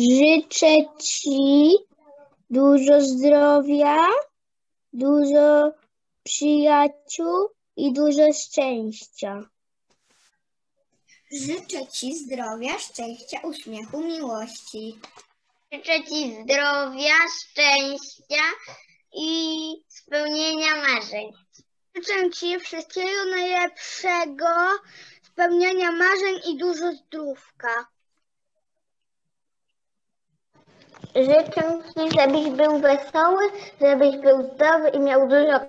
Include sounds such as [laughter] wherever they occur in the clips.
Życzę Ci dużo zdrowia, dużo przyjaciół i dużo szczęścia. Życzę Ci zdrowia, szczęścia, uśmiechu, miłości. Życzę Ci zdrowia, szczęścia i spełnienia marzeń. Życzę Ci wszystkiego najlepszego, spełniania marzeń i dużo zdrówka. Życzę Ci, żebyś był wesoły, żebyś był zdrowy i miał dużo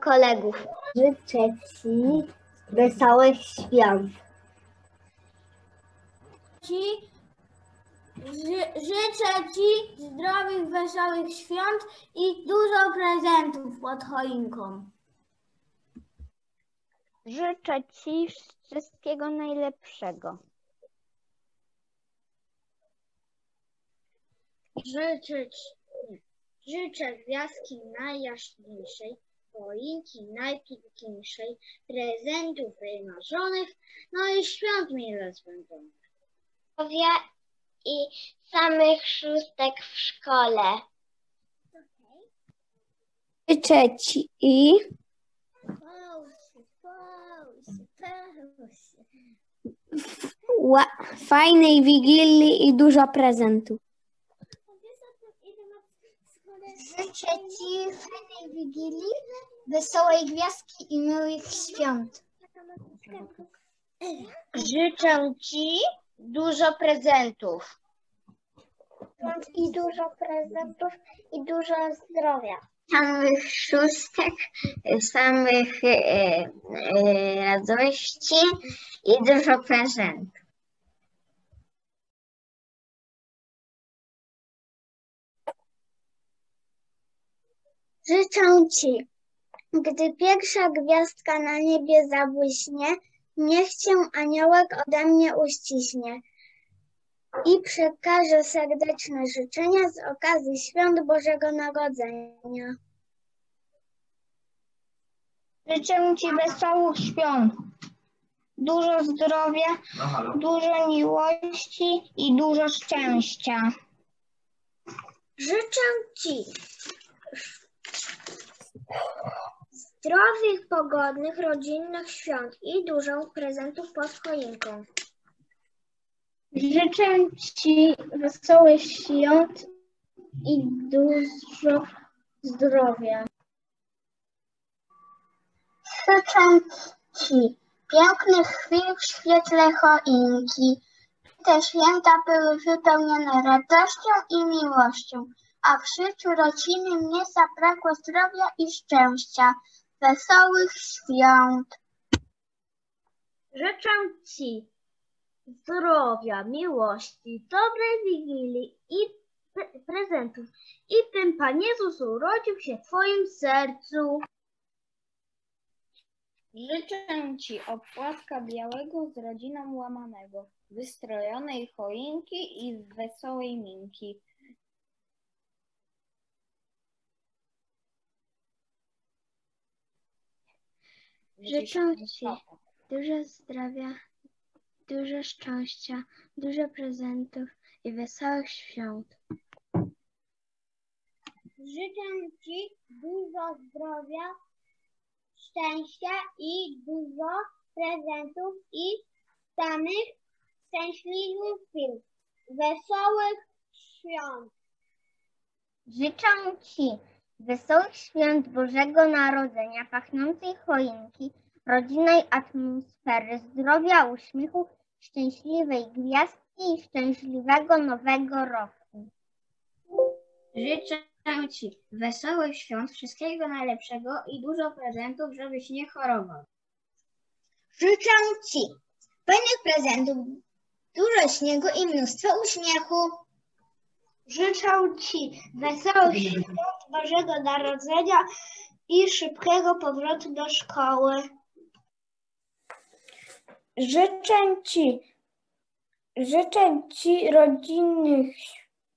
kolegów. Życzę Ci wesołych świąt. Ci, ży, życzę Ci zdrowych, wesołych świąt i dużo prezentów pod choinką. Życzę Ci wszystkiego najlepszego. Życzę, ci- życzę gwiazdki najjaśniejszej, choinki najpiękniejszej, prezentów wymarzonych, no i świąt mile spędzonych. Zdrowia i samych szóstek w szkole. Życzę Ci i fajnej wigilii i dużo prezentów. Życzę Ci fajnej wigilii, wesołej gwiazdki i miłych świąt. Życzę Ci dużo prezentów. I dużo prezentów i dużo zdrowia. Samych szóstek, samych e, e, radości i dużo prezentów. Życzę Ci, gdy pierwsza gwiazdka na niebie zabłyśnie, niech Cię aniołek ode mnie uściśnie i przekaże serdeczne życzenia z okazji świąt Bożego Narodzenia. Życzę Ci wesołych świąt, dużo zdrowia, dużo miłości i dużo szczęścia. Życzę Ci zdrowych, pogodnych, rodzinnych świąt i dużo prezentów pod choinką. Życzę Ci wesołych świąt i dużo zdrowia. Życzę Ci pięknych chwil w świetle choinki. Te święta były wypełnione radością i miłością, a w życiu rodziny nie zabrakło zdrowia i szczęścia. Wesołych świąt! Życzę Ci zdrowia, miłości, dobrej wigilii i pre- prezentów. I tym Pan Jezus urodził się w Twoim sercu. Życzę Ci opłatka białego z rodziną łamanego, wystrojonej choinki i wesołej minki. Życzę Ci dużo zdrowia, dużo szczęścia, dużo prezentów i wesołych świąt. Życzę Ci dużo zdrowia, szczęścia i dużo prezentów i samych szczęśliwych chwil. Wesołych świąt! Życzę Ci wesołych świąt Bożego Narodzenia, pachnącej choinki, rodzinnej atmosfery, zdrowia, uśmiechu, szczęśliwej gwiazdki i szczęśliwego nowego roku. Życzę Ci wesołych świąt, wszystkiego najlepszego i dużo prezentów, żebyś nie chorował. Życzę Ci fajnych prezentów, dużo śniegu i mnóstwo uśmiechu. Życzę Ci wesołych świąt Bożego Narodzenia i szybkiego powrotu do szkoły. Życzę Ci, życzę Ci rodzinnych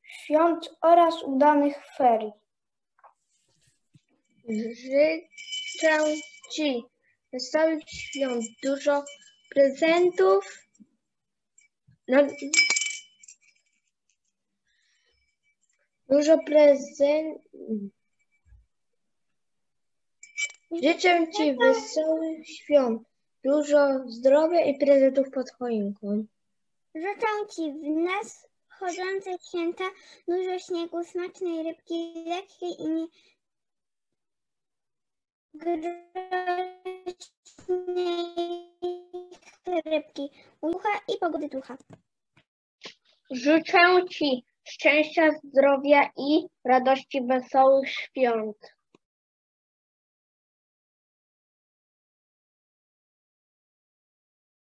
świąt oraz udanych ferii. Życzę Ci wesołych świąt, dużo prezentów, no, Dużo prezent. Życzę Ci wesołych świąt, dużo zdrowia i prezentów pod choinką. Życzę Ci w nas chodzących święta dużo śniegu, smacznej rybki, lekkiej i nie groźnej rybki, ucha i pogody ducha. Życzę Ci szczęścia, zdrowia i radości wesołych świąt.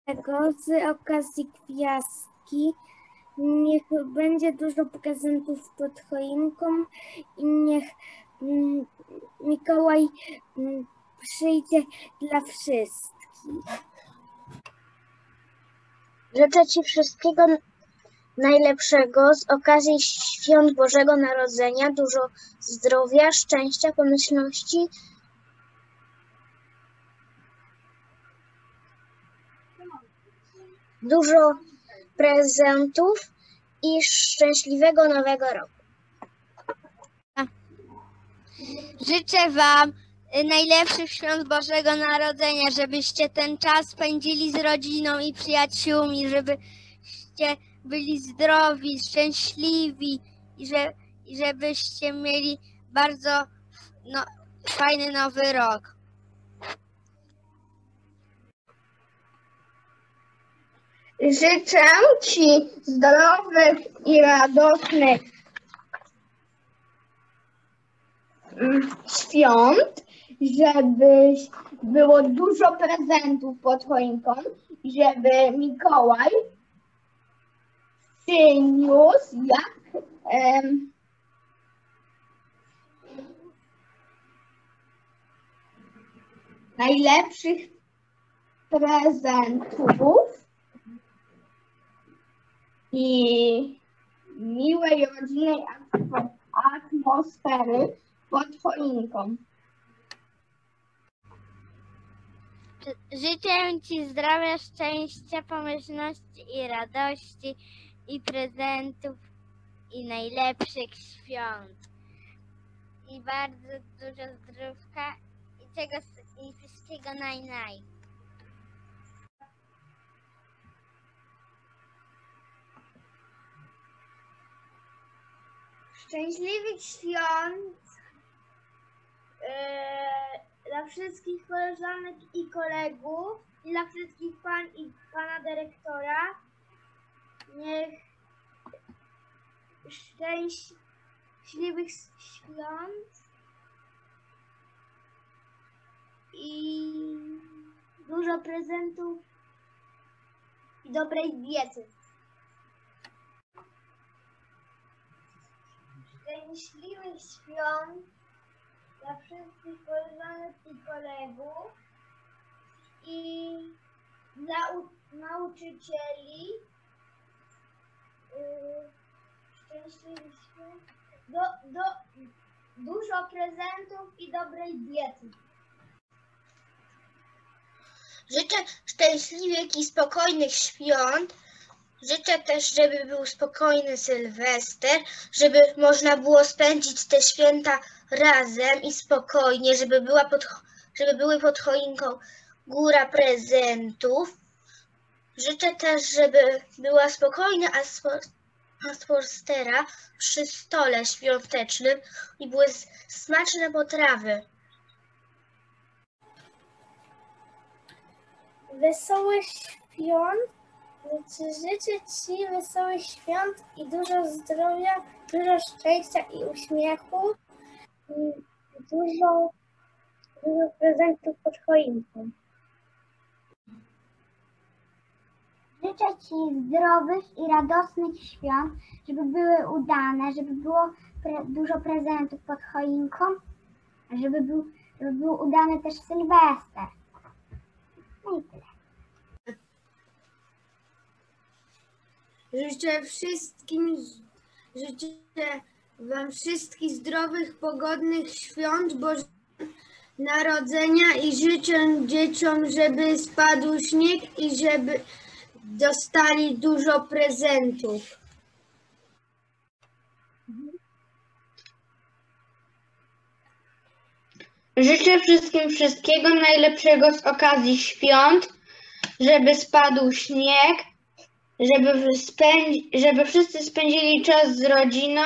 Tego z okazji gwiazdki niech będzie dużo prezentów pod choinką i niech mm, Mikołaj mm, przyjdzie dla wszystkich. Życzę Ci wszystkiego najlepszego z okazji świąt Bożego Narodzenia, dużo zdrowia, szczęścia, pomyślności, dużo prezentów i szczęśliwego Nowego Roku. Życzę Wam y, najlepszych świąt Bożego Narodzenia, żebyście ten czas spędzili z rodziną i przyjaciółmi, żebyście byli zdrowi, szczęśliwi i, że, i żebyście mieli bardzo no, fajny nowy rok. Życzę Ci zdrowych i radosnych świąt, żebyś było dużo prezentów pod choinką, żeby Mikołaj przyniósł jak em, najlepszych prezentów i miłej rodzinnej atmo- atmosfery pod choinką. Życzę Ci zdrowia, szczęścia, pomyślności i radości i prezentów i najlepszych świąt. I bardzo dużo zdrówka i czego i wszystkiego naj naj. Szczęśliwych świąt e, dla wszystkich koleżanek i kolegów i dla wszystkich pan i pana dyrektora. Niech szczęśliwych świąt i dużo prezentów i dobrej diety. szczęśliwych świąt dla wszystkich koleżanek i kolegów i dla nauczycieli yy, szczęśliwych świąt do, do, dużo prezentów i dobrej diety. Życzę szczęśliwych i spokojnych świąt. Życzę też, żeby był spokojny Sylwester, żeby można było spędzić te święta razem i spokojnie, żeby, była pod, żeby były pod choinką góra prezentów. Życzę też, żeby była spokojna atmosfera przy stole świątecznym i były smaczne potrawy. Wesołych świąt. Życzę Ci wesołych świąt i dużo zdrowia, dużo szczęścia i uśmiechu. i Dużo, dużo prezentów pod choinką. Życzę Ci zdrowych i radosnych świąt, żeby były udane, żeby było pre- dużo prezentów pod choinką, żeby był, żeby był udany też Sylwester. No i tyle. Życzę wszystkim, życzę Wam wszystkich zdrowych, pogodnych świąt Bożego Narodzenia i życzę dzieciom, żeby spadł śnieg i żeby Dostali dużo prezentów. Życzę wszystkim wszystkiego najlepszego z okazji świąt, żeby spadł śnieg, żeby, spędzi, żeby wszyscy spędzili czas z rodziną,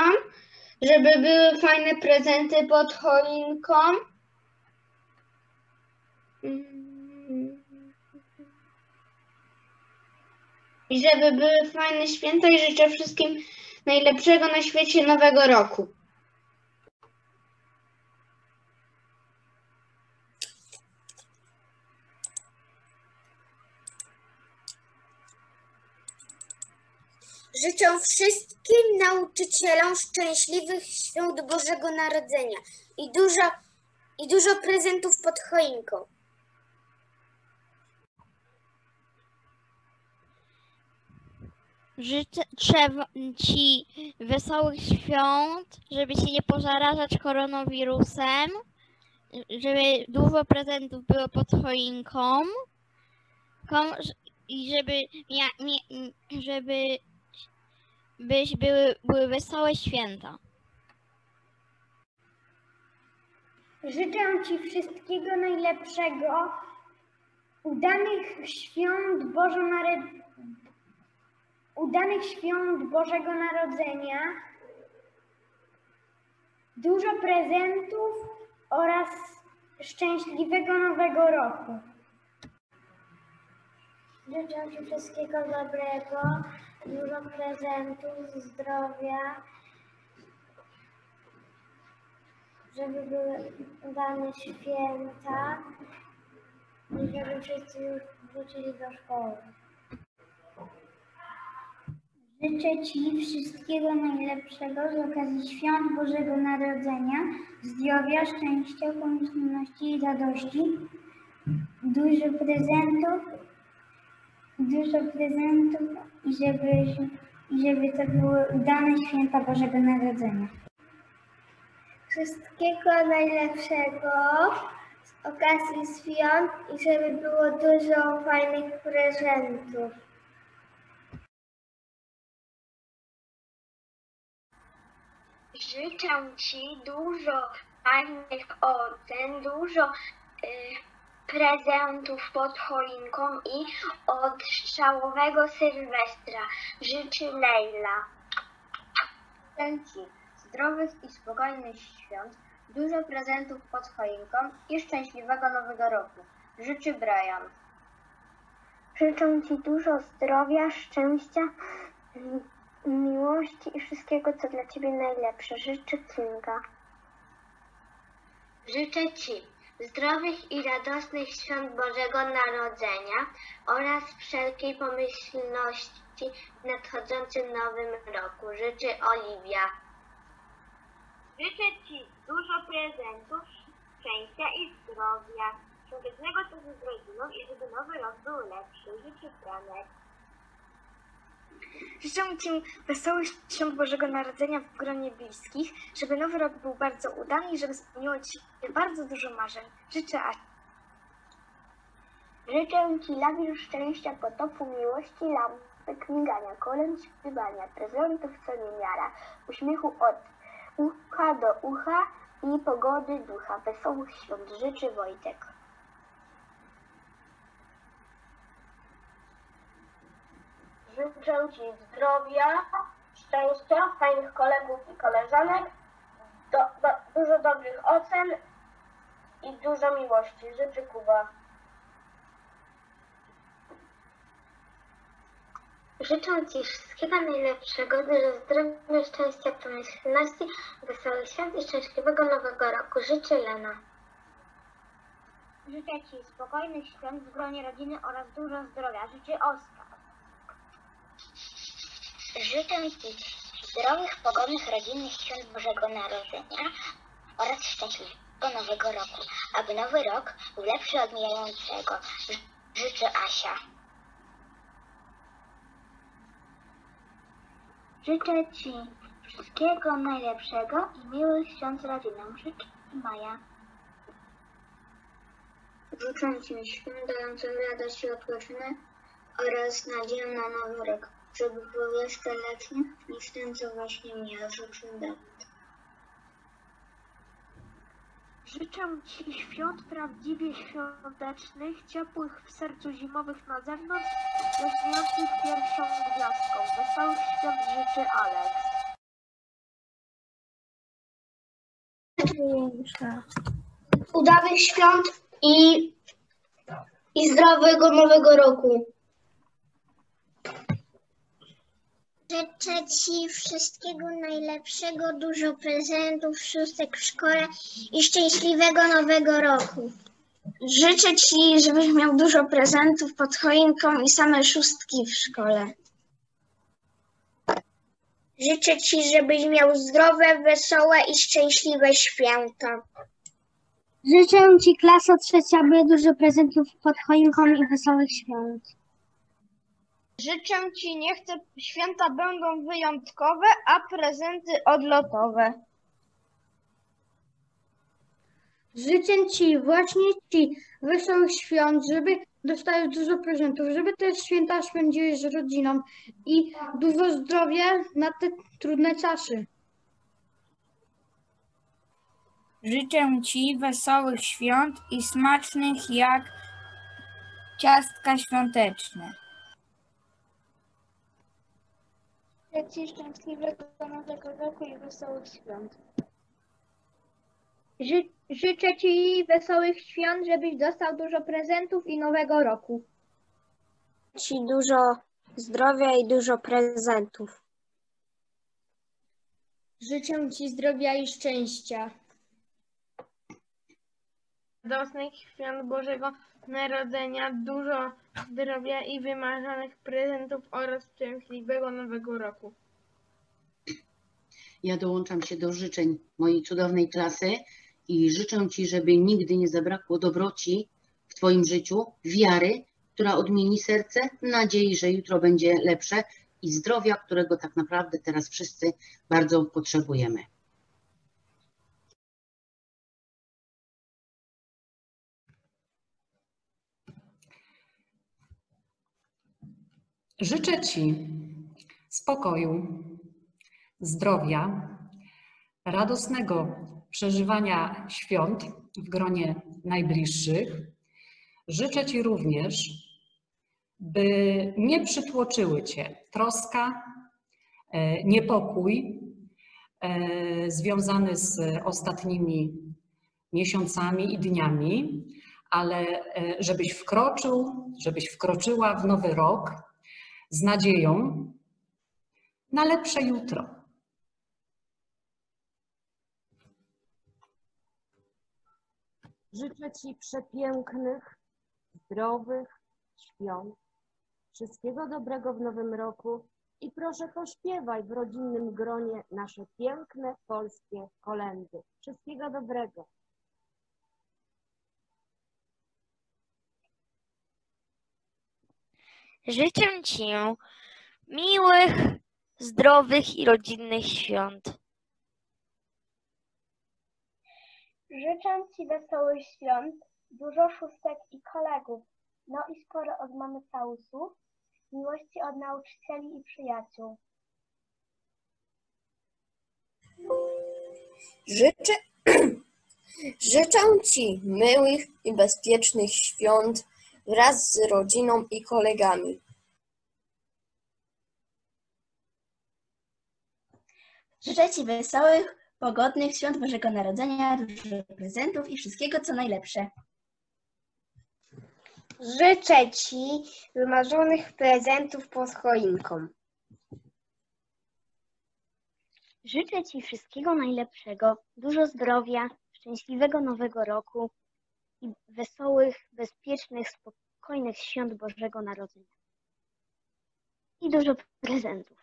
żeby były fajne prezenty pod choinką. Mm. I żeby były fajne święta i życzę wszystkim najlepszego na świecie Nowego Roku. Życzę wszystkim nauczycielom szczęśliwych świąt Bożego Narodzenia i dużo, i dużo prezentów pod choinką. Życzę Ci wesołych świąt, żeby się nie pozarażać koronawirusem, żeby dużo prezentów było pod choinką i żeby, mia- mia- żeby byś były, były wesołe święta. Życzę Ci wszystkiego najlepszego, udanych świąt Bożonare... udanych świąt Bożego Narodzenia, dużo prezentów oraz szczęśliwego Nowego Roku. Życzę Ci wszystkiego dobrego, dużo prezentów, zdrowia, żeby były dane święta i żeby wszyscy już wrócili do szkoły. Życzę Ci wszystkiego najlepszego z okazji świąt Bożego Narodzenia, zdrowia, szczęścia, pomyślności i radości, dużo prezentów, dużo prezentów i żeby, żeby to były udane święta Bożego Narodzenia. Wszystkiego najlepszego z okazji świąt i żeby było dużo fajnych prezentów. Życzę Ci dużo fajnych ocen, dużo y, prezentów pod choinką i od szałowego Sylwestra. Życzy Leila. Życzę Ci zdrowych i spokojnych świąt, dużo prezentów pod choinką i szczęśliwego nowego roku. Życzy Brian. Życzę Ci dużo zdrowia, szczęścia, miłości i wszystkiego, co dla Ciebie najlepsze. Życzę Kinga. Życzę Ci zdrowych i radosnych świąt Bożego Narodzenia oraz wszelkiej pomyślności w nadchodzącym nowym roku. Życzy Oliwia. Życzę Ci dużo prezentów, szczęścia i zdrowia, świątecznego czasu z rodziną i żeby nowy rok był lepszy. Życzy Franek. Życzę Ci wesołych świąt Bożego Narodzenia w gronie bliskich, żeby nowy rok był bardzo udany i żeby spełniło Ci bardzo dużo marzeń. Życzę Asi. Życzę Ci lawisz szczęścia, potopu, miłości, lampek, migania, kolęd, śpiewania, prezentów co niemiara, uśmiechu od ucha do ucha i pogody ducha. Wesołych świąt życzy Wojtek. Życzę Ci zdrowia, szczęścia, fajnych kolegów i koleżanek, do, do, dużo dobrych ocen i dużo miłości. Życzy Kuba. Życzę Ci wszystkiego najlepszego, dużo zdrowia, szczęścia, pomyślności, wesołych świąt i szczęśliwego nowego roku. Życzę Lena. Życzę Ci spokojnych świąt w gronie rodziny oraz dużo zdrowia. Życzy Oskar. Życzę Ci zdrowych, pogodnych, rodzinnych świąt Bożego Narodzenia oraz szczęśliwego nowego roku, aby nowy rok był lepszy od mijającego. Życzę Asia. Życzę Ci wszystkiego najlepszego i miłych świąt z rodziną. Życzę Maja. Życzę Ci świąt dających radość i odpoczynek oraz nadzieję na nowy rok, żeby był jeszcze lepszy niż ten, co właśnie miał. Dawid. Życzę Ci świąt prawdziwie świątecznych, ciepłych w sercu zimowych na zewnątrz, jaśniejących pierwszą gwiazdką. Wesołych świąt życzy Alex. Udanych świąt i, i zdrowego nowego roku. Życzę Ci wszystkiego najlepszego, dużo prezentów, szóstek w szkole i szczęśliwego nowego roku. Życzę Ci, żebyś miał dużo prezentów pod choinką i same szóstki w szkole. Życzę Ci, żebyś miał zdrowe, wesołe i szczęśliwe święta. Życzę Ci, klaso trzecia, by dużo prezentów pod choinką i wesołych świąt. Życzę Ci, niech te święta będą wyjątkowe, a prezenty odlotowe. Życzę Ci, właśnie Ci wesołych świąt, żeby dostałeś dużo prezentów, żeby te święta spędziłeś z rodziną i dużo zdrowia na te trudne czasy. Życzę Ci wesołych świąt i smacznych jak ciastka świąteczne. Życzę Ci szczęśliwego nowego roku i wesołych świąt. Ży- życzę Ci wesołych świąt, żebyś dostał dużo prezentów i nowego roku. Ci dużo zdrowia i dużo prezentów. Życzę Ci zdrowia i szczęścia. Radosnych świąt Bożego Narodzenia, dużo zdrowia i wymarzonych prezentów oraz szczęśliwego nowego roku. Ja dołączam się do życzeń mojej cudownej klasy i życzę Ci, żeby nigdy nie zabrakło dobroci w Twoim życiu, wiary, która odmieni serce, nadziei, że jutro będzie lepsze i zdrowia, którego tak naprawdę teraz wszyscy bardzo potrzebujemy. Życzę Ci spokoju, zdrowia, radosnego przeżywania świąt w gronie najbliższych. Życzę Ci również, by nie przytłoczyły Cię troska, e, niepokój e, związany z ostatnimi miesiącami i dniami, ale e, żebyś wkroczył, żebyś wkroczyła w nowy rok z nadzieją na lepsze jutro. Życzę Ci przepięknych, zdrowych świąt, wszystkiego dobrego w nowym roku i proszę pośpiewaj w rodzinnym gronie nasze piękne polskie kolendy. Wszystkiego dobrego. Życzę Ci miłych, zdrowych i rodzinnych świąt. Życzę Ci wesołych świąt, dużo szóstek i kolegów, no i sporo od mamy całusów, miłości od nauczycieli i przyjaciół. Życzę, [clears throat] życzę Ci miłych i bezpiecznych świąt wraz z rodziną i kolegami. Życzę Ci wesołych, pogodnych świąt Bożego Narodzenia, dużo prezentów i wszystkiego co najlepsze. Życzę Ci wymarzonych prezentów pod choinką. Życzę Ci wszystkiego najlepszego, dużo zdrowia, szczęśliwego nowego roku i wesołych, bezpiecznych, spokojnych świąt Bożego Narodzenia. I dużo prezentów.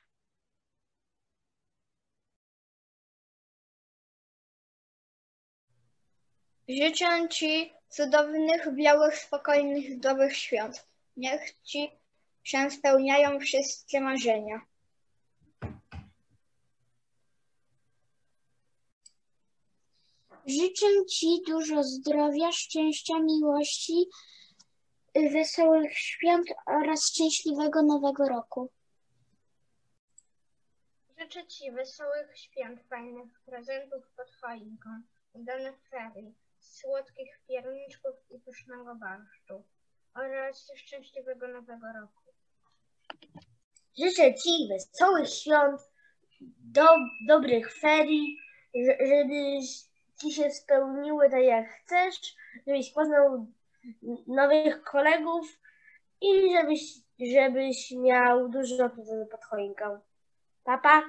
Życzę Ci cudownych, białych, spokojnych, zdrowych świąt. Niech Ci się spełniają wszystkie marzenia. Życzę Ci dużo zdrowia, szczęścia, miłości, wesołych świąt oraz szczęśliwego nowego roku. Życzę Ci wesołych świąt, fajnych prezentów pod choinką, udanych ferii, słodkich pierniczków i pysznego barszczu oraz szczęśliwego nowego roku. Życzę Ci wesołych świąt, do, dobrych ferii, że- żeby Ci się spełniły tak jak chcesz, żebyś poznał nowych kolegów i żebyś, żebyś miał dużo prezentów pod choinką. Papa?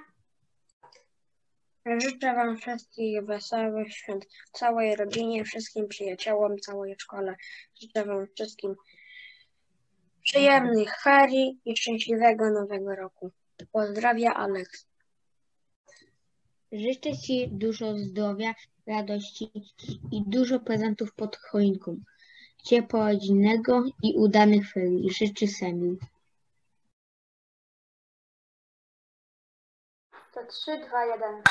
Życzę Wam wszystkich wesołych świąt, całej rodzinie, wszystkim przyjaciołom, całej szkole. Życzę Wam wszystkim przyjemnych ferii i szczęśliwego nowego roku. Pozdrawia Aleks. Życzę Ci dużo zdrowia, radości i dużo prezentów pod choinką. Ciepła rodzinnego i udanych ferii. Życzy Semil. To 3, 2, 1.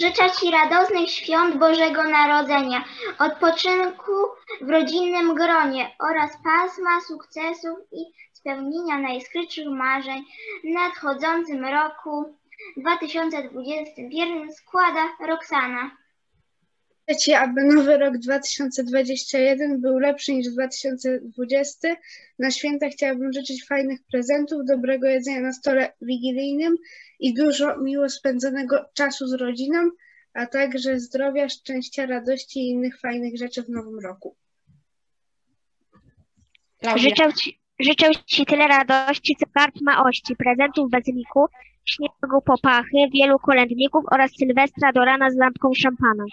Życzę Ci radosnych świąt Bożego Narodzenia, odpoczynku w rodzinnym gronie oraz pasma sukcesów i spełnienia najskrytszych marzeń w nadchodzącym roku 2021 składa Roxana. Ci, aby nowy rok 2021 był lepszy niż 2020. Na święta chciałabym życzyć fajnych prezentów, dobrego jedzenia na stole wigilijnym i dużo miło spędzonego czasu z rodziną, a także zdrowia, szczęścia, radości i innych fajnych rzeczy w nowym roku. Życzę ci, życzę ci tyle radości, co kart ma ości, prezentów w bazyliku, śniegu popachy, wielu kolędników oraz Sylwestra do rana z lampką szampana.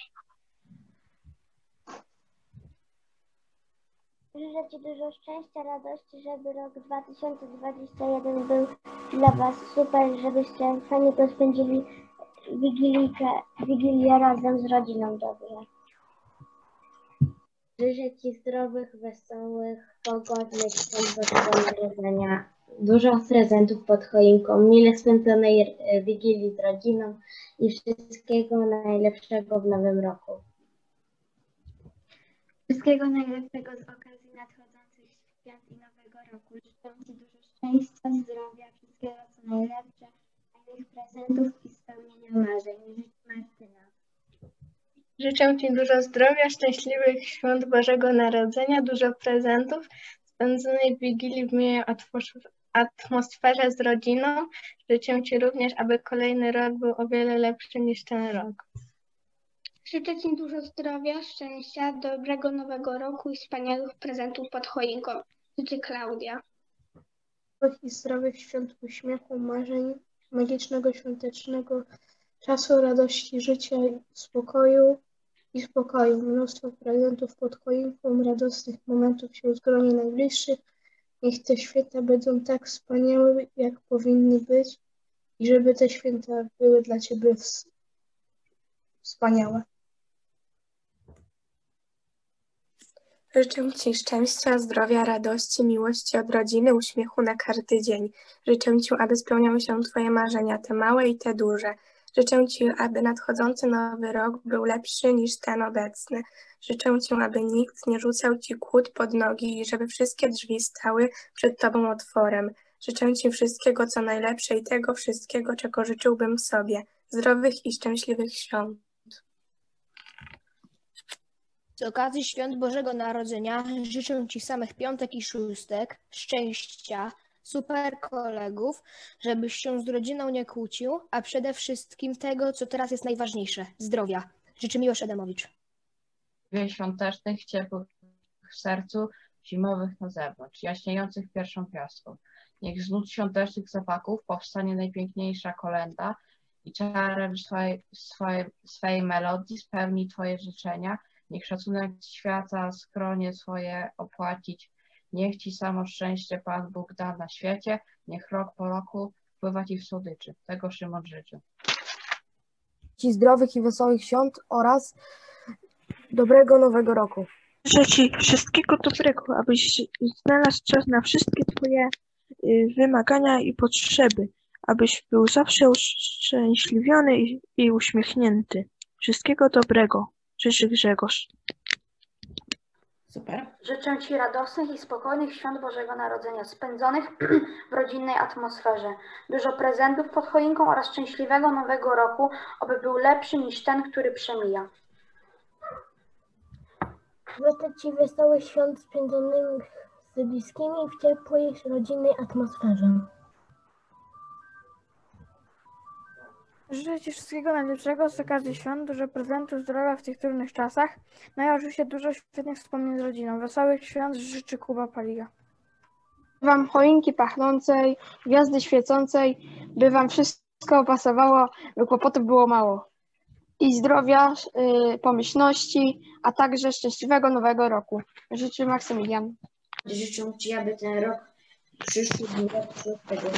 Życzę Ci dużo szczęścia, radości, żeby rok 2021 był dla Was super, żebyście fajnie spędzili Wigilijkę, Wigilię razem z rodziną dobrze. Życzę Ci zdrowych, wesołych, pogodnych świąt. Dużo prezentów pod choinką, mile spędzonej e, Wigilii z rodziną i wszystkiego najlepszego w nowym roku. Wszystkiego najlepszego z okazji nadchodzących świąt i nowego roku. Życzę Ci dużo szczęścia, zdrowia, wszystkiego co najlepsze, fajnych prezentów i spełnienia marzeń. Życzę Martyna. Życzę Ci dużo zdrowia, szczęśliwych świąt Bożego Narodzenia, dużo prezentów, spędzonej Wigilii w miłej atmos- atmosferze z rodziną. Życzę Ci również, aby kolejny rok był o wiele lepszy niż ten rok. Życzę Ci dużo zdrowia, szczęścia, dobrego nowego roku i wspaniałych prezentów pod choinką. Życzę Klaudia. I zdrowych świąt uśmiechu, marzeń, magicznego świątecznego czasu, radości życia, i spokoju i spokoju. Mnóstwo prezentów pod choinką, radosnych momentów wśród zgronie najbliższych. Niech te święta będą tak wspaniałe, jak powinny być i żeby te święta były dla Ciebie ws- wspaniałe. Życzę Ci szczęścia, zdrowia, radości, miłości od rodziny, uśmiechu na każdy dzień. Życzę Ci, aby spełniały się Twoje marzenia, te małe i te duże. Życzę Ci, aby nadchodzący nowy rok był lepszy niż ten obecny. Życzę Ci, aby nikt nie rzucał Ci kłód pod nogi i żeby wszystkie drzwi stały przed Tobą otworem. Życzę Ci wszystkiego, co najlepsze i tego wszystkiego, czego życzyłbym sobie. Zdrowych i szczęśliwych świąt. Z okazji świąt Bożego Narodzenia życzę Ci samych piątek i szóstek, szczęścia, super kolegów, żebyś się z rodziną nie kłócił, a przede wszystkim tego, co teraz jest najważniejsze zdrowia. Życzy Miłosz Adamowicz. Świątecznych, ciepłych w sercu, zimowych na zewnątrz, jaśniejących pierwszą gwiazdką. Niech z nut świątecznych zapaków powstanie najpiękniejsza kolenda i czarem swojej, swojej, swojej melodii spełni Twoje życzenia. Niech szacunek świata skronie swoje opłacić. Niech Ci samo szczęście Pan Bóg da na świecie. Niech rok po roku wpływa Ci w słodyczy. Tego Szymon życzy. Ci zdrowych i wesołych świąt oraz dobrego nowego roku. Życzę Ci wszystkiego dobrego, abyś znalazł czas na wszystkie Twoje y, wymagania i potrzeby, abyś był zawsze uszczęśliwiony i, uśmiechnięty. Wszystkiego dobrego. Życzy Grzegorz. Super. Życzę Ci radosnych i spokojnych świąt Bożego Narodzenia, spędzonych [clears throat] w rodzinnej atmosferze. Dużo prezentów pod choinką oraz szczęśliwego nowego roku, aby był lepszy niż ten, który przemija. Życzę Ci wesołych świąt spędzonych z bliskimi w ciepłej, rodzinnej atmosferze. Życzę Ci wszystkiego najlepszego z okazji świąt, dużo prezentów, zdrowia w tych trudnych czasach, no i oczywiście dużo świetnych wspomnień z rodziną. Wesołych świąt życzy Kuba Paliga. Wam choinki pachnącej, gwiazdy świecącej, by Wam wszystko pasowało, by kłopotów było mało. I zdrowia, y, pomyślności, a także szczęśliwego nowego roku. Życzę Maksymilian. Życzę Ci, aby ten rok przyszły był lepszy od tego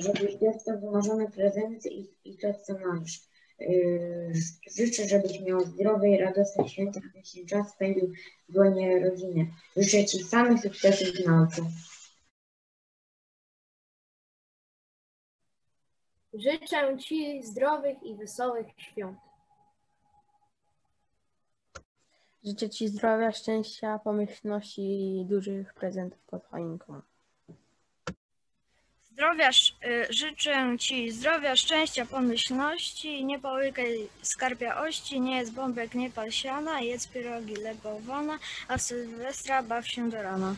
żebyś dostał wymarzone prezenty i, i to, co masz. Yy, życzę, żebyś miał zdrowe i radosne święta, abyś ten czas spędził w łonie rodziny. Życzę Ci samych sukcesów w nauce. Życzę Ci zdrowych i wesołych świąt. Życzę Ci zdrowia, szczęścia, pomyślności i dużych prezentów pod choinką. Zdrowia, y, życzę Ci zdrowia, szczęścia, pomyślności, nie połykaj skarbia ości, nie jedz bombek, nie pal siana, jedz pierogi legowana, a w Sylwestra baw się do rana.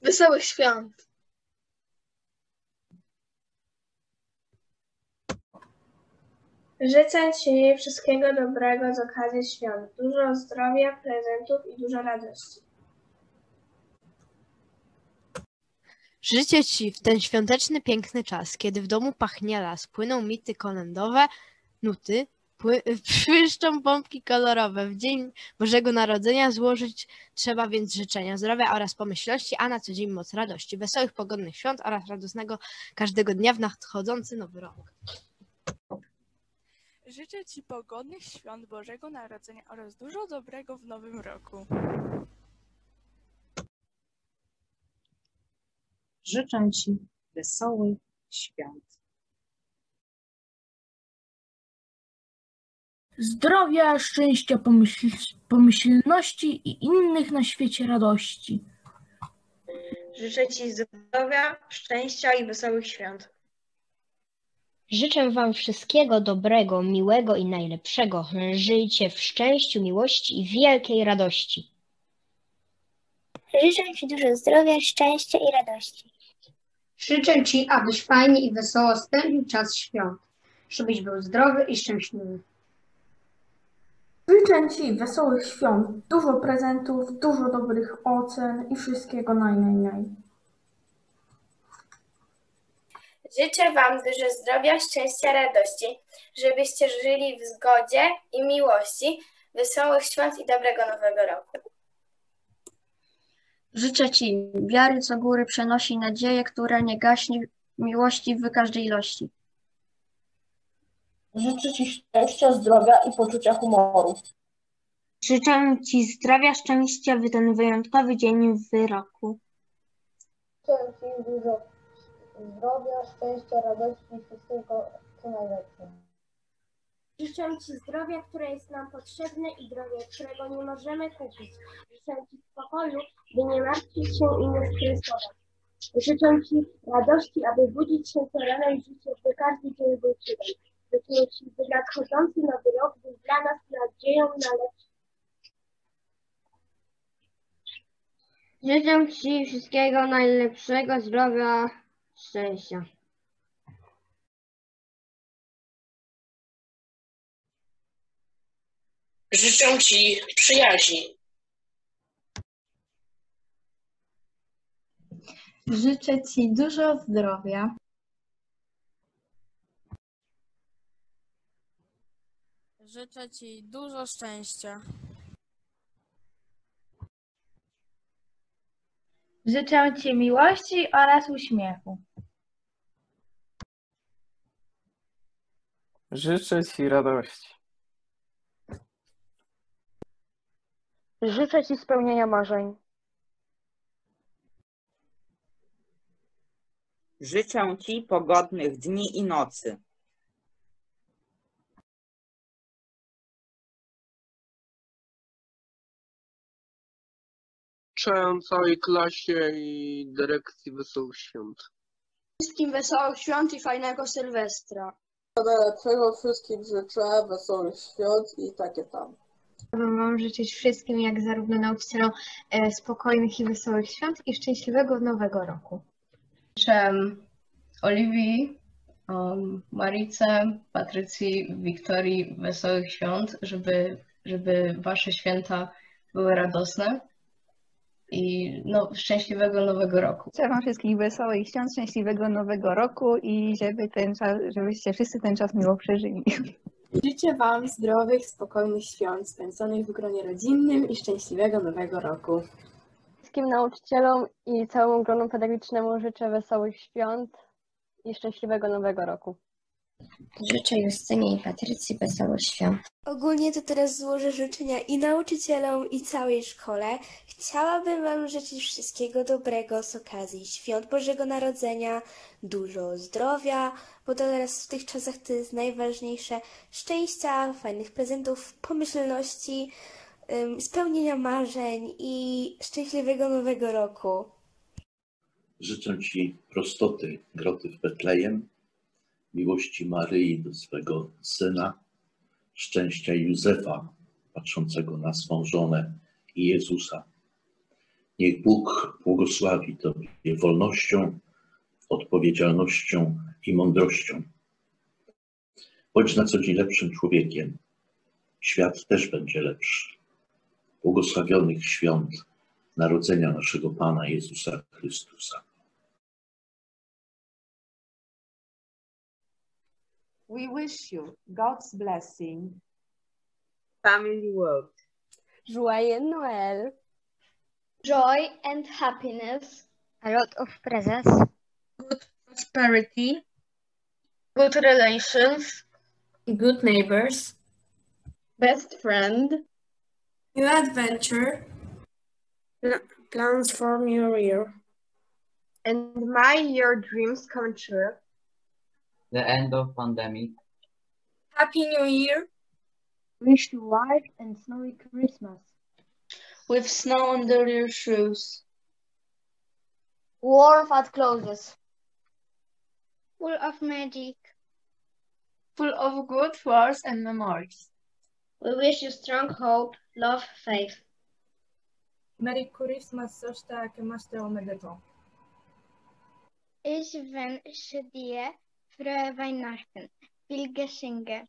Wesołych świąt! Życzę Ci wszystkiego dobrego z okazji świąt. Dużo zdrowia, prezentów i dużo radości. Życzę Ci w ten świąteczny, piękny czas, kiedy w domu pachnie las, płyną mity kolędowe, nuty, pły, [laughs] błyszczą pompki kolorowe. W dzień Bożego Narodzenia złożyć trzeba więc życzenia zdrowia oraz pomyślności, a na co dzień moc radości, wesołych, pogodnych świąt oraz radosnego każdego dnia w nadchodzący nowy rok. Życzę Ci pogodnych świąt Bożego Narodzenia oraz dużo dobrego w nowym roku. Życzę Ci wesołych świąt. Zdrowia, szczęścia, pomyśl, pomyślności i innych na świecie radości. Życzę Ci zdrowia, szczęścia i wesołych świąt. Życzę Wam wszystkiego dobrego, miłego i najlepszego. Żyjcie w szczęściu, miłości i wielkiej radości. Życzę Ci dużo zdrowia, szczęścia i radości. Życzę Ci, abyś fajnie i wesoło spędził czas świąt, żebyś był zdrowy i szczęśliwy. Życzę Ci wesołych świąt, dużo prezentów, dużo dobrych ocen i wszystkiego naj, naj, naj. Życzę Wam dużo zdrowia, szczęścia, radości, żebyście żyli w zgodzie i miłości, wesołych świąt i dobrego nowego roku. Życzę Ci wiary, co góry przenosi nadzieję, która nie gaśnie miłości w każdej ilości. Życzę Ci szczęścia, zdrowia i poczucia humoru. Życzę Ci zdrowia, szczęścia w ten wyjątkowy dzień w roku. Życzę Ci dużo zdrowia, szczęścia, radości i wszystkiego, co najlepsze. Życzę Ci zdrowia, które jest nam potrzebne i zdrowia, którego nie możemy kupić. Życzę Ci spokoju, by nie martwić się i nie stresować. Życzę Ci radości, aby budzić się co ranem życie, by każdy dzień był cudem. Życzę Ci, by nadchodzący nowy rok był dla nas nadzieją na lepsze. Życzę Ci wszystkiego najlepszego, zdrowia, szczęścia. Życzę Ci przyjaźni. Życzę Ci dużo zdrowia. Życzę Ci dużo szczęścia. Życzę Ci miłości oraz uśmiechu. Życzę Ci radości. Życzę Ci spełnienia marzeń. Życzę Ci pogodnych dni i nocy. Życzę całej klasie i dyrekcji Wesołych Świąt. Wszystkim wesołych świąt i fajnego Sylwestra. Najlepszego wszystkim życzę, wesołych świąt i takie tam. Chciałabym Wam życzyć wszystkim, jak zarówno nauczycielom, e, spokojnych i wesołych świąt i szczęśliwego nowego roku. Życzę Oliwii, um, Marice, Patrycji, Wiktorii wesołych świąt, żeby, żeby Wasze święta były radosne i no, szczęśliwego nowego roku. Życzę Wam wszystkich wesołych świąt, szczęśliwego nowego roku i żeby ten czas, żebyście wszyscy ten czas miło przeżyli. Życzę Wam zdrowych, spokojnych świąt spędzonych w gronie rodzinnym i szczęśliwego nowego roku. Wszystkim nauczycielom i całemu gronu pedagogicznemu życzę wesołych świąt i szczęśliwego nowego roku. Życzę Justynie i Patrycji wesołych świąt. Ogólnie to teraz złożę życzenia i nauczycielom, i całej szkole. Chciałabym Wam życzyć wszystkiego dobrego z okazji świąt Bożego Narodzenia, dużo zdrowia, bo to teraz w tych czasach to jest najważniejsze, szczęścia, fajnych prezentów, pomyślności, spełnienia marzeń i szczęśliwego nowego roku. Życzę Ci prostoty groty w Betlejem, miłości Maryi do swego syna, szczęścia Józefa, patrzącego na swą żonę i Jezusa. Niech Bóg błogosławi Tobie wolnością, odpowiedzialnością i mądrością. Bądź na co dzień lepszym człowiekiem. Świat też będzie lepszy. Błogosławionych świąt narodzenia naszego Pana Jezusa Chrystusa. We wish you God's blessing, family wealth, Joyeux Noël, joy and happiness, a lot of presents, good prosperity, good relations, good neighbors, best friend, new adventure, plans for new year, and may your dreams come true. The end of pandemic. Happy New Year. Wish you white and snowy Christmas. With snow under your shoes. Warm fat clothes. Full of magic. Full of good words and memories. We wish you strong hope, love, faith. Merry Christmas första Kamaste Omedeto. Ich wünsche dir frohe Weihnachten, viel Geschenke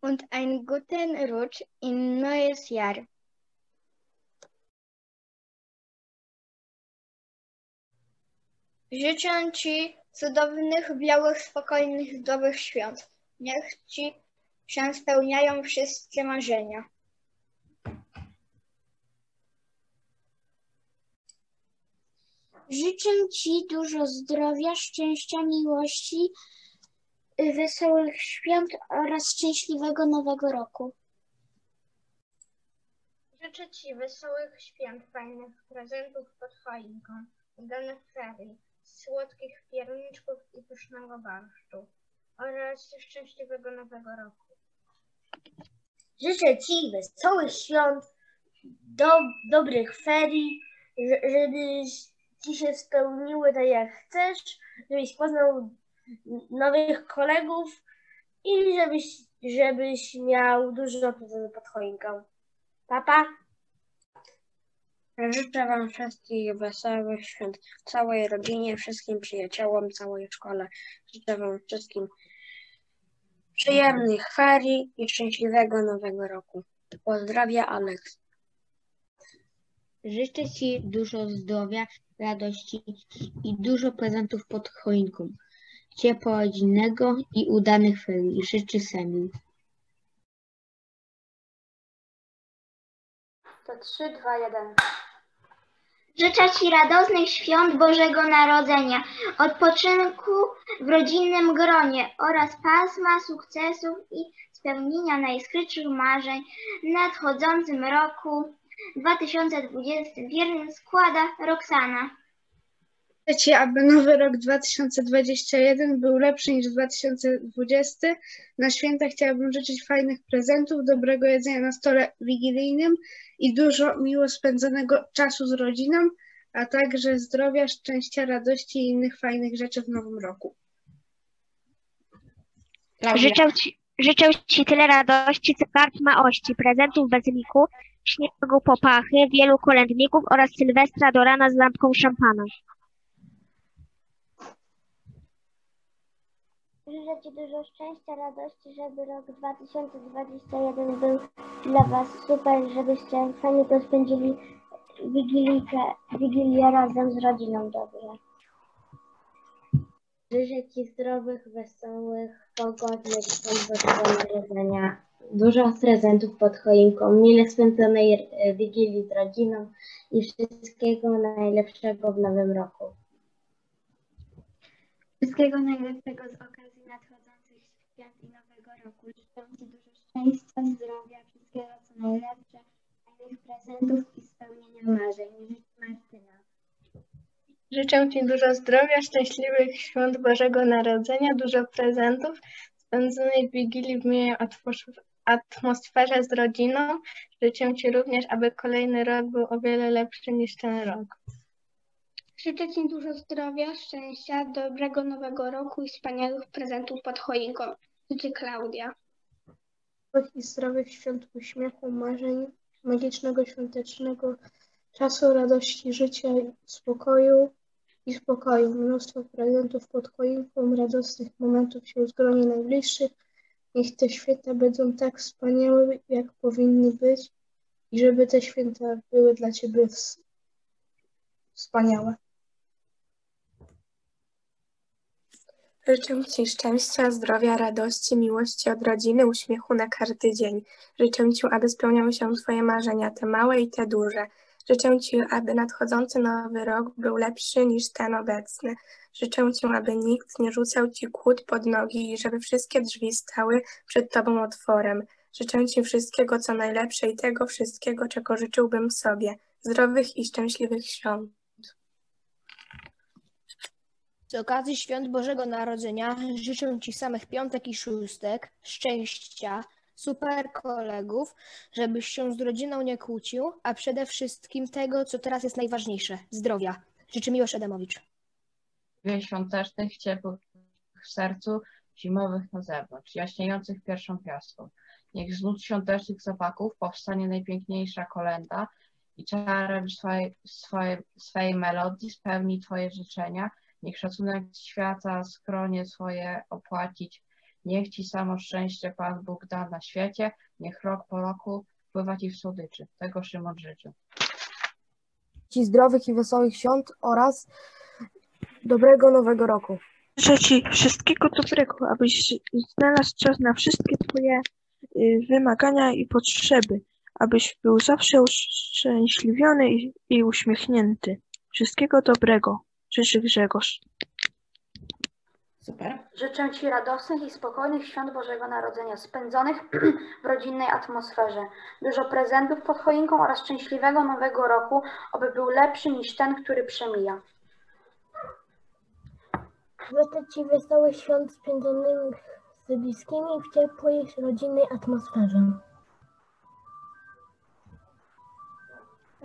und einen guten Rutsch in neues Jahr. Życzę Ci cudownych, białych, spokojnych, zdrowych świąt. Niech Ci się spełniają wszystkie marzenia. Życzę Ci dużo zdrowia, szczęścia, miłości, wesołych świąt oraz szczęśliwego nowego roku. Życzę Ci wesołych świąt, fajnych prezentów pod choinką, udanych ferii, słodkich pierniczków i pysznego barszczu oraz szczęśliwego nowego roku. Życzę Ci wesołych świąt, do, dobrych ferii, żeby Ci się spełniły tak jak chcesz, żebyś poznał nowych kolegów i żebyś, żebyś miał dużo prezentów pod choinką. Papa? Życzę Wam wszystkich wesołych świąt, całej rodzinie, wszystkim przyjaciołom, całej szkole. Życzę Wam wszystkim przyjemnych ferii i szczęśliwego nowego roku. Pozdrawia Aleks. Życzę Ci dużo zdrowia, radości i dużo prezentów pod choinką, ciepła rodzinnego i udanych ferii. Życzy Semil. To 3, 2, 1. Życzę Ci radosnych świąt Bożego Narodzenia, odpoczynku w rodzinnym gronie oraz pasma sukcesów i spełnienia najskrytszych marzeń w nadchodzącym roku 2021 składa Roxana. Ci, aby nowy rok 2021 był lepszy niż 2020. Na święta chciałabym życzyć fajnych prezentów, dobrego jedzenia na stole wigilijnym i dużo miło spędzonego czasu z rodziną, a także zdrowia, szczęścia, radości i innych fajnych rzeczy w nowym roku. Życzę ci, Życzę Ci tyle radości, co kart małości, prezentów bez liku, śniegu popachy, wielu kolędników oraz Sylwestra do rana z lampką szampana. Życzę Ci dużo szczęścia, radości, żeby rok 2021 był dla Was super, żebyście fajnie to spędzili Wigilię, Wigilię razem z rodziną dobrze. Życzę Ci zdrowych, wesołych, pogodnych świąt Bożego Narodzenia. Dużo prezentów pod choinką, mile spędzonej e, Wigilii z rodziną i wszystkiego najlepszego w nowym roku. Wszystkiego najlepszego z okazji nadchodzących świąt i nowego roku. Życzę Ci dużo szczęścia, zdrowia, wszystkiego co najlepsze, fajnych prezentów i spełnienia marzeń. Życzę Martyna. Życzę Ci dużo zdrowia, szczęśliwych świąt Bożego Narodzenia, dużo prezentów, spędzonej Wigilii w miłej atmos- atmosferze z rodziną. Życzę Ci również, aby kolejny rok był o wiele lepszy niż ten rok. Życzę Ci dużo zdrowia, szczęścia, dobrego nowego roku i wspaniałych prezentów pod choinką. Życzę Klaudia. i zdrowych świąt uśmiechu, marzeń, magicznego świątecznego czasu, radości życia, spokoju i spokoju. Mnóstwo prezentów pod choinką, radosnych momentów wśród groni najbliższych. Niech te święta będą tak wspaniałe, jak powinny być i żeby te święta były dla Ciebie ws- wspaniałe. Życzę Ci szczęścia, zdrowia, radości, miłości od rodziny, uśmiechu na każdy dzień. Życzę Ci, aby spełniały się Twoje marzenia, te małe i te duże. Życzę Ci, aby nadchodzący nowy rok był lepszy niż ten obecny. Życzę Ci, aby nikt nie rzucał Ci kłód pod nogi i żeby wszystkie drzwi stały przed Tobą otworem. Życzę Ci wszystkiego, co najlepsze i tego wszystkiego, czego życzyłbym sobie. Zdrowych i szczęśliwych świąt. Z okazji świąt Bożego Narodzenia życzę Ci samych piątek i szóstek, szczęścia, super kolegów, żebyś się z rodziną nie kłócił, a przede wszystkim tego, co teraz jest najważniejsze zdrowia. Życzę Miłosz Adamowicz. Dwie świątecznych, ciepłych w sercu, zimowych na zewnątrz, jaśniejących pierwszą piaską. Niech z świątecznych zapaków powstanie najpiękniejsza kolenda i czarem swojej, swojej, swojej melodii spełni Twoje życzenia. Niech szacunek świata skronie swoje opłacić. Niech Ci samo szczęście Pan Bóg da na świecie. Niech rok po roku pływa Ci w słodyczy. Tego Szymon życzy. Ci zdrowych i wesołych świąt oraz dobrego nowego roku. Życzę Ci wszystkiego dobrego, abyś znalazł czas na wszystkie Twoje y, wymagania i potrzeby, abyś był zawsze uszczęśliwiony i uśmiechnięty. Wszystkiego dobrego. Życzy Grzegorz. Super. Życzę Ci radosnych i spokojnych świąt Bożego Narodzenia, spędzonych [clears throat] w rodzinnej atmosferze. Dużo prezentów pod choinką oraz szczęśliwego nowego roku, aby był lepszy niż ten, który przemija. Życzę Ci wesołych świąt spędzonych z bliskimi w ciepłej, rodzinnej atmosferze.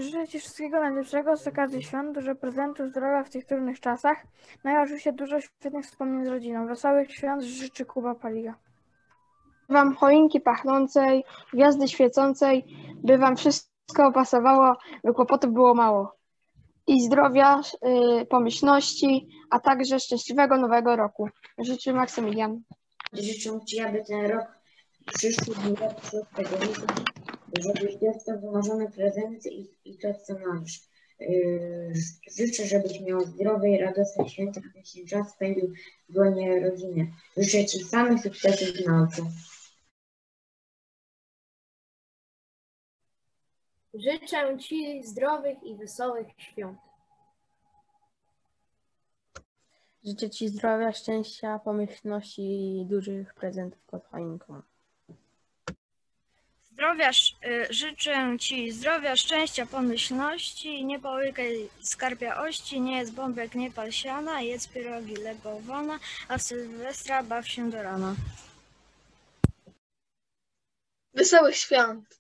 Życzę Ci wszystkiego najlepszego z okazji świąt, dużo prezentów, zdrowia w tych trudnych czasach, no i oczywiście dużo świetnych wspomnień z rodziną. Wesołych świąt życzy Kuba Paliga. Wam choinki pachnącej, gwiazdy świecącej, by Wam wszystko pasowało, by kłopotów było mało. I zdrowia, y, pomyślności, a także szczęśliwego nowego roku. Życzę Maksymilian. Życzę Ci, aby ten rok przyszły był lepszy od tego roku, żebyś dostał wymarzone prezenty i, i to, co masz. Yy, życzę, żebyś miał zdrowe i radosne święta, abyś ten czas spędził w gronie rodziny. Życzę Ci samych sukcesów w nauce. Życzę Ci zdrowych i wesołych świąt. Życzę Ci zdrowia, szczęścia, pomyślności i dużych prezentów pod choinką. Zdrowia, y, życzę Ci zdrowia, szczęścia, pomyślności, nie połykaj skarpiałości, nie jest bombek, nie pal siana, jedz pierogi, lebowana, a w Sylwestra baw się do rana. Wesołych świąt.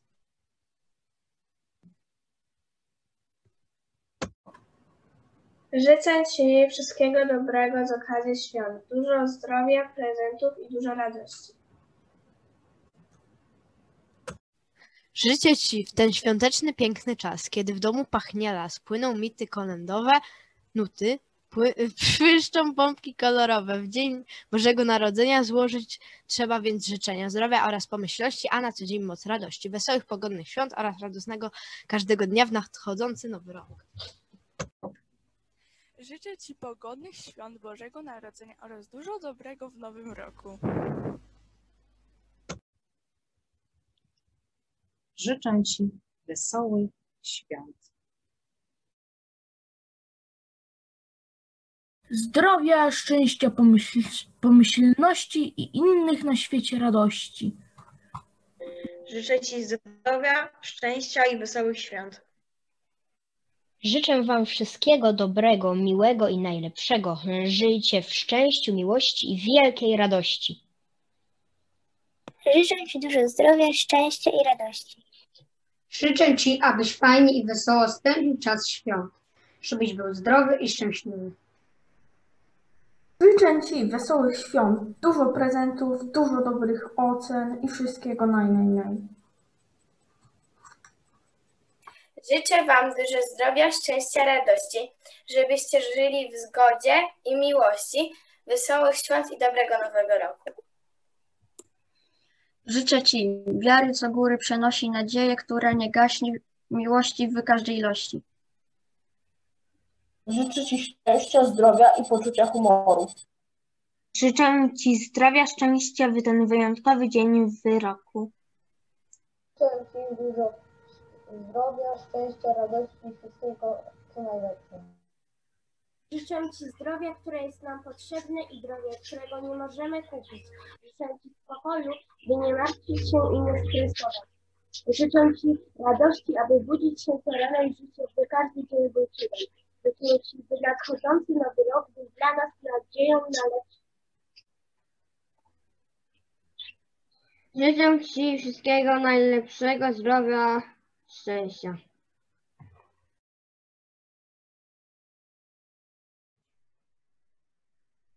Życzę Ci wszystkiego dobrego z okazji świąt. Dużo zdrowia, prezentów i dużo radości. Życzę Ci w ten świąteczny, piękny czas, kiedy w domu pachnie las, płyną mity kolędowe, nuty, pły, [laughs] błyszczą pompki kolorowe. W dzień Bożego Narodzenia złożyć trzeba więc życzenia zdrowia oraz pomyślności, a na co dzień moc radości, wesołych, pogodnych świąt oraz radosnego każdego dnia w nadchodzący nowy rok. Życzę Ci pogodnych świąt Bożego Narodzenia oraz dużo dobrego w nowym roku. Życzę Ci wesołych świąt. Zdrowia, szczęścia, pomyśl pomyślności i innych na świecie radości. Życzę Ci zdrowia, szczęścia i wesołych świąt. Życzę Wam wszystkiego dobrego, miłego i najlepszego. Żyjcie w szczęściu, miłości i wielkiej radości. Życzę Ci dużo zdrowia, szczęścia i radości. Życzę Ci, abyś fajnie i wesoło spędził czas świąt, żebyś był zdrowy i szczęśliwy. Życzę Ci wesołych świąt, dużo prezentów, dużo dobrych ocen i wszystkiego naj, naj, naj. Życzę Wam dużo zdrowia, szczęścia, radości, żebyście żyli w zgodzie i miłości, wesołych świąt i dobrego nowego roku. Życzę Ci wiary, co góry przenosi nadzieję, która nie gaśnie miłości w każdej ilości. Życzę Ci szczęścia, zdrowia i poczucia humoru. Życzę Ci zdrowia, szczęścia w ten wyjątkowy dzień w roku. Życzę Ci dużo zdrowia, szczęścia, radości i wszystkiego, co najlepsze. Życzę Ci zdrowia, które jest nam potrzebne i zdrowia, którego nie możemy kupić. Życzę Ci spokoju, by nie martwić się i nie stresować. Życzę Ci radości, aby budzić się co rano i życie, by każdy dzień był cudem. Życzę Ci, by nadchodzący nowy rok był dla nas nadzieją na lepsze. Życzę Ci wszystkiego najlepszego, zdrowia, szczęścia.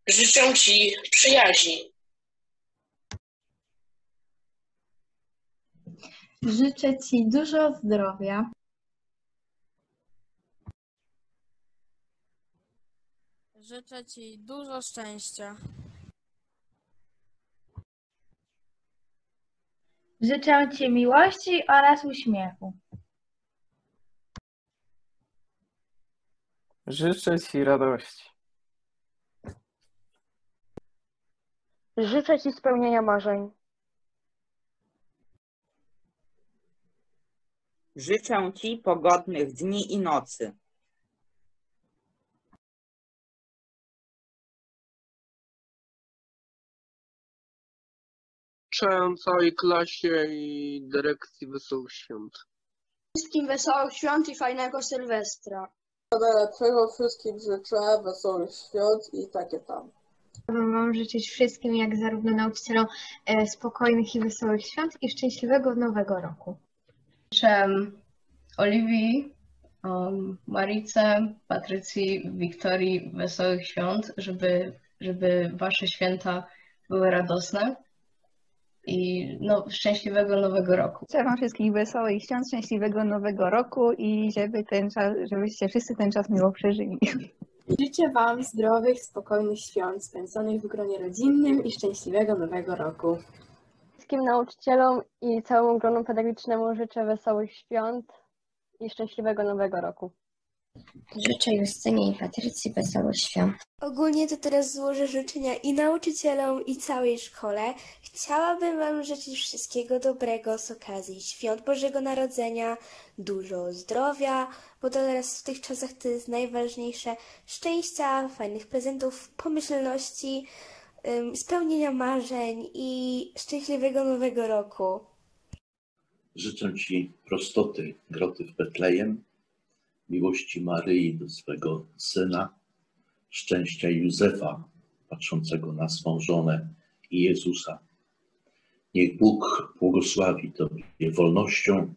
Życzę Ci przyjaźni. Życzę Ci dużo zdrowia. Życzę Ci dużo szczęścia. Życzę Ci miłości oraz uśmiechu. Życzę Ci radości. Życzę Ci spełnienia marzeń. Życzę Ci pogodnych dni i nocy. Życzę całej klasie i dyrekcji wesołych świąt. Wszystkim wesołych świąt i fajnego Sylwestra. Najlepszego wszystkim życzę, wesołych świąt i takie tam. Mam życzyć wszystkim, jak zarówno nauczycielom, e, spokojnych i wesołych świąt i szczęśliwego nowego roku. Życzę Oliwii, um, Marice, Patrycji, Wiktorii wesołych świąt, żeby, żeby wasze święta były radosne i no, szczęśliwego nowego roku. Życzę Wam wszystkich wesołych świąt, szczęśliwego nowego roku i żeby ten czas, żebyście wszyscy ten czas miło przeżyli. Życzę Wam zdrowych, spokojnych świąt spędzonych w gronie rodzinnym i szczęśliwego nowego roku. Wszystkim nauczycielom i całemu gronu pedagogicznemu życzę wesołych świąt i szczęśliwego nowego roku. Życzę Justynie i Patrycji wesołych świąt. Ogólnie to teraz złożę życzenia i nauczycielom, i całej szkole. Chciałabym Wam życzyć wszystkiego dobrego z okazji Świąt Bożego Narodzenia, dużo zdrowia, bo to teraz w tych czasach to jest najważniejsze, szczęścia, fajnych prezentów, pomyślności, spełnienia marzeń i szczęśliwego nowego roku. Życzę Ci prostoty groty w Betlejem, miłości Maryi do swego syna, szczęścia Józefa patrzącego na swą żonę i Jezusa. Niech Bóg błogosławi Tobie wolnością,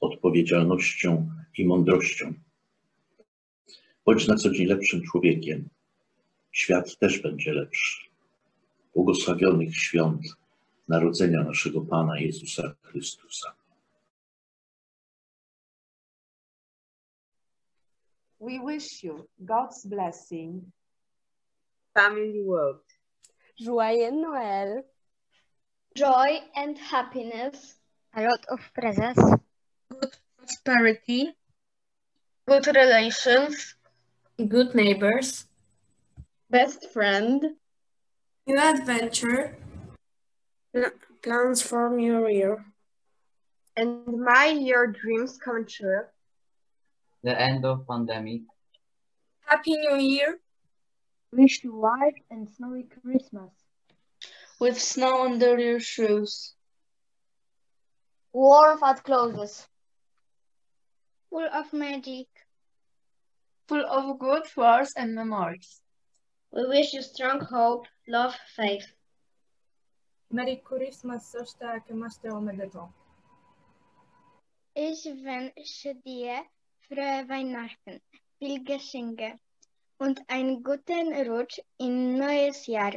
odpowiedzialnością i mądrością. Bądź na co dzień lepszym człowiekiem. Świat też będzie lepszy. Błogosławionych świąt narodzenia naszego Pana Jezusa Chrystusa. We wish you God's blessing. Family World. Joyeux Noël. Joy and happiness. A lot of presents. Good prosperity. Good relations. Good neighbors. Best friend. New adventure. Plans for new year. And my your dreams come true. The end of pandemic. Happy New Year. Wish you white and snowy Christmas. With snow under your shoes. Warm fat clothes. Full of magic. Full of good words and memories. We wish you strong hope, love, faith. Merry Christmas första kemaste omedeto. Ich wünsche dir frohe Weihnachten, viel Geschenke und einen guten Rutsch in neues Jahr.